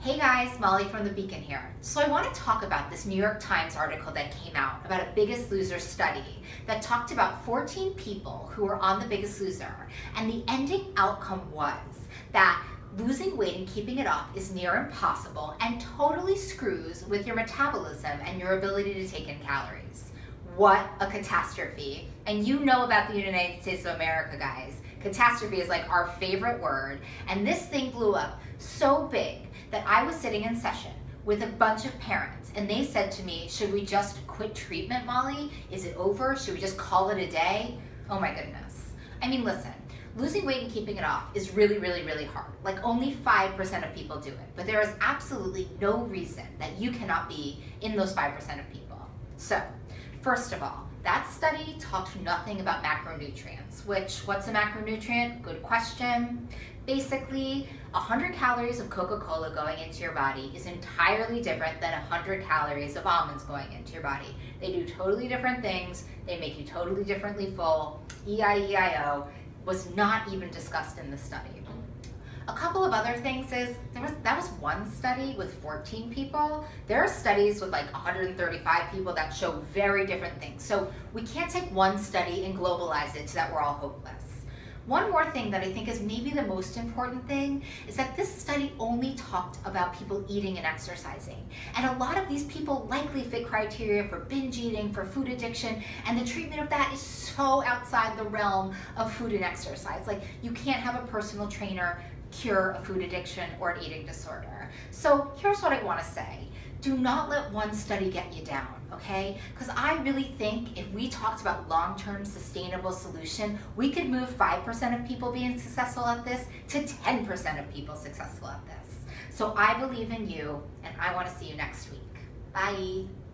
Hey guys, Molly from The Beacon here. So I want to talk about this New York Times article that came out about a Biggest Loser study that talked about 14 people who were on The Biggest Loser, and the ending outcome was that losing weight and keeping it off is near impossible and totally screws with your metabolism and your ability to take in calories. What a catastrophe. And you know about the United States of America, guys. Catastrophe is like our favorite word. And this thing blew up so big that I was sitting in session with a bunch of parents and they said to me, should we just quit treatment, Molly? Is it over? Should we just call it a day? Oh my goodness. I mean, listen, losing weight and keeping it off is really, really, really hard. Like only 5% of people do it. But there is absolutely no reason that you cannot be in those 5% of people. So, first of all, that study talked nothing about macronutrients, which, what's a macronutrient? Good question. Basically, 100 calories of Coca-Cola going into your body is entirely different than 100 calories of almonds going into your body. They do totally different things. They make you totally differently full. E-I-E-I-O was not even discussed in the study. A couple of other things is, there was that was one study with 14 people. There are studies with like 135 people that show very different things. So we can't take one study and globalize it so that we're all hopeless. One more thing that I think is maybe the most important thing is that this study only talked about people eating and exercising. And a lot of these people likely fit criteria for binge eating, for food addiction, and the treatment of that is so outside the realm of food and exercise. Like you can't have a personal trainer cure a food addiction or an eating disorder. So here's what I want to say. Do not let one study get you down, okay? Because I really think if we talked about long-term sustainable solution, we could move 5% of people being successful at this to 10% of people successful at this. So I believe in you, and I want to see you next week. Bye.